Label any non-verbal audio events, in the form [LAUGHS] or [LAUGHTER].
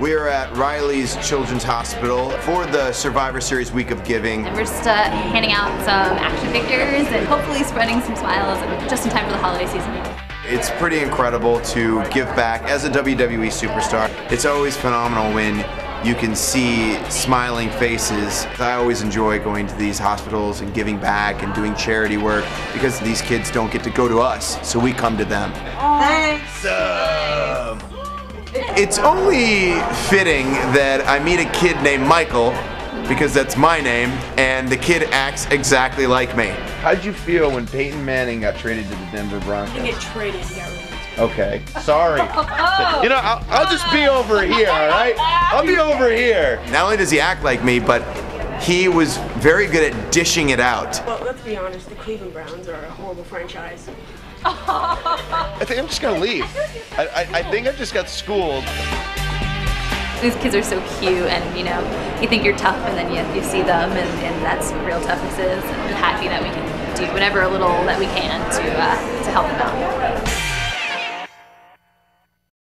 We are at Riley's Children's Hospital for the Survivor Series Week of Giving. And we're just uh, handing out some action figures and hopefully spreading some smiles just in time for the holiday season. It's pretty incredible to give back as a WWE superstar. It's always phenomenal when you can see smiling faces. I always enjoy going to these hospitals and giving back and doing charity work because these kids don't get to go to us, so we come to them. Thanks. Um, it's only fitting that I meet a kid named Michael because that's my name, and the kid acts exactly like me. How did you feel when Peyton Manning got traded to the Denver Broncos? You get traded, you got released. Okay, sorry. [LAUGHS] Oh. You know, I'll, I'll just be over here, all right? I'll be over here. Not only does he act like me, but he was very good at dishing it out. Well, let's be honest, the Cleveland Browns are a horrible franchise. I think I'm just gonna leave. I, I, I think I just got schooled. These kids are so cute and you know, you think you're tough and then you, you see them and, and that's what real toughness is. And I'm happy that we can do whatever little that we can to, uh, to help them out.